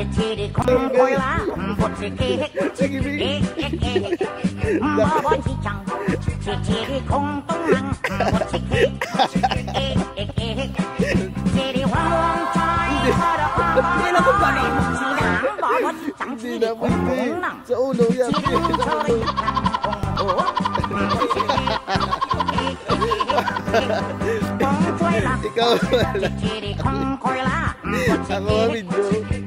치치리 콩콜라 보치기 치치리 마버지장 치치리 콩똥랑 보치기 치리 왕왕차이 살아봐 내가 못 가네 지랑 마버지장 치리 콩똥랑 치리 콩콜리 Ikaw wala. Ako video.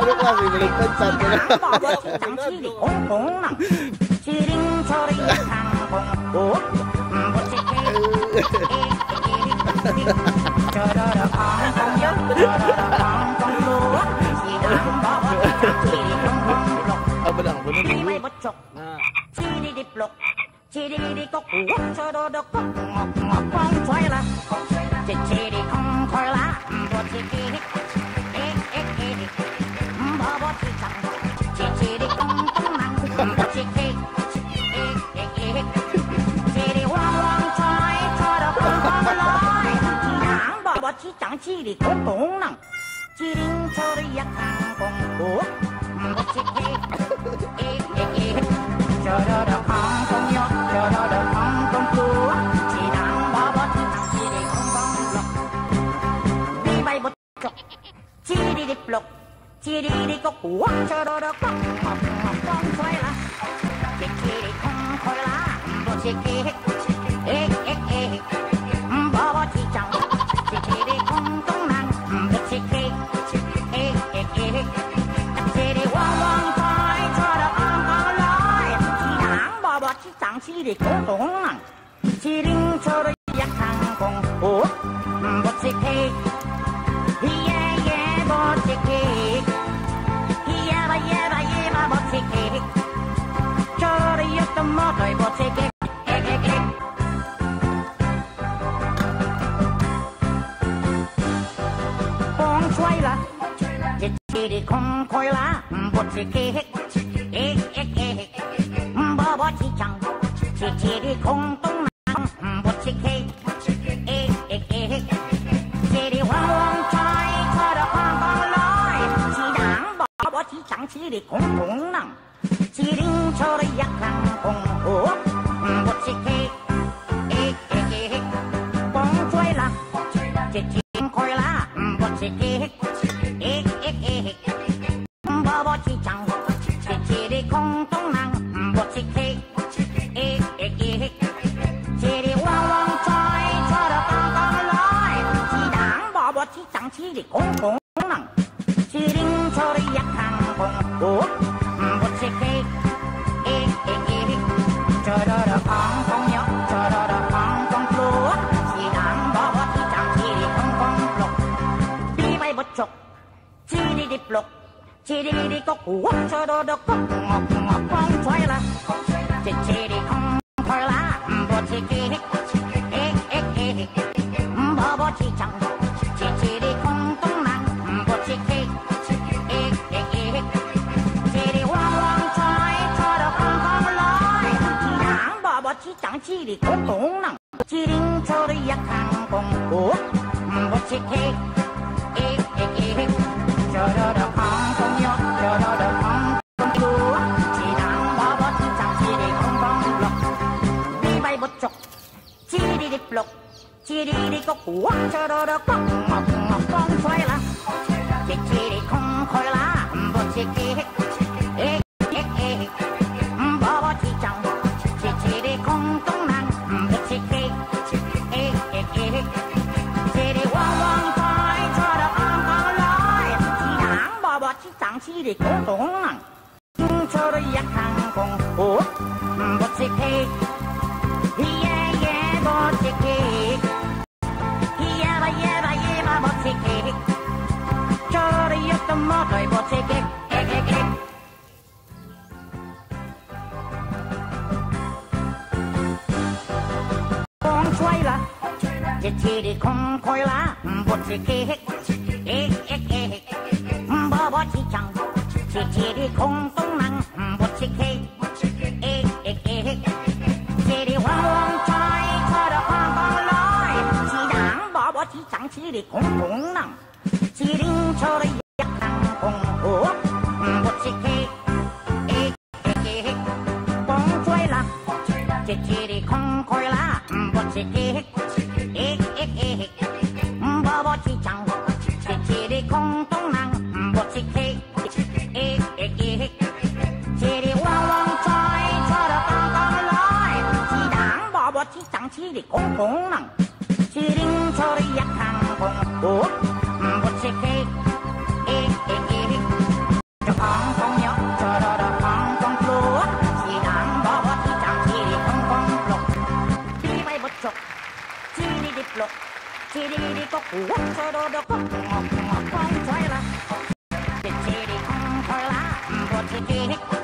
Ano klase, baligtad na. Oh. 叽里里咕咕，我车的咕咕咕咣吹啦，叽叽里空吹啦，波叽叽里，哎哎哎里，波波叽张，叽叽里空空忙，波叽叽，哎哎哎里，叽里汪汪吹，车的轰轰来，忙波波叽张，叽里咕咕忙，叽灵车的呀空空空，波叽叽，哎哎哎，车的的空空。叽哩哩谷，哇，这这这空空空空吹啦，叽叽哩空开啦，不是叽，诶诶诶，爸爸是讲，叽叽哩空东南，不是叽，诶诶诶。这里汪汪菜，菜的昂昂来，西南爸爸去长起的空洞囊，西林车的一看公哦，不吃开， đòi một thế kê kê kê kê bóng chuối là chết chỉ đi không khói lá bột thế kê kê kê kê kê bó bó chỉ chẳng chỉ chỉ đi không tung nào bột thế kê kê kê kê chỉ đi hoang hoang cho được hoang hoang lối chỉ đáng bỏ bỏ chỉ chẳng chỉ đi không tung nào. Chỉ đi cho được จังสิเกเคงต้องนั่งบ่สิเคเอเอเอเจเรว่างว่างจอยชอระปังปังลอยชีดังบ่บ่ชีจังชีเรคงคงนั่งชีริงชอรอยากทางคงโอ้บ่สิเคเอเอเอชอระปังปังยอชอระปังปังปลุกชีดังบ่บ่ชีจังชีเรคงคงปลุกปีไปบ่จกชีดิดิปลุก 叽哩哩谷，哇，这哆哆谷，我我光吹啦，这叽哩空吹啦，不知给，诶诶诶，爸爸去讲，这叽哩空东南，不知给，诶诶诶，这里汪汪吹，吹到空空来，西南爸爸去讲，这里空东南，吉林车的一看公，哦，不知给，诶诶诶。 lục chia đi đi, có quốc cho đó đó có ngọc ngọc con xoay lá. Chia chia đi, không khoai lá. Bỏ chia kia ê ê ê bỏ bỏ chia chồng. Chia chia đi, không tung nàng bỏ chia kia ê ê ê chia đi quăng quăng khoai cho đó con con lối. Nàng bỏ bỏ chia chồng chia đi cũng tung nàng cho đó yak hàng cùng ủa bỏ chia 威啦，一切的空快啦，不知给，诶诶诶，不不知讲，一切的空洞能不知给，诶诶诶，这里汪汪在，在的汪汪来，是人不不知讲，这里空洞能，是人错的一能空活，不知给，诶诶诶，光拽啦，这这。起的空空浪，去领出了一趟空。哦 diplok Chiri đi có cú quốc cho đô đô có ngọc ngọc phong xoay là Chiri không thôi lá bộ chiri